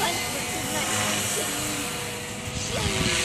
专属之内，请，请。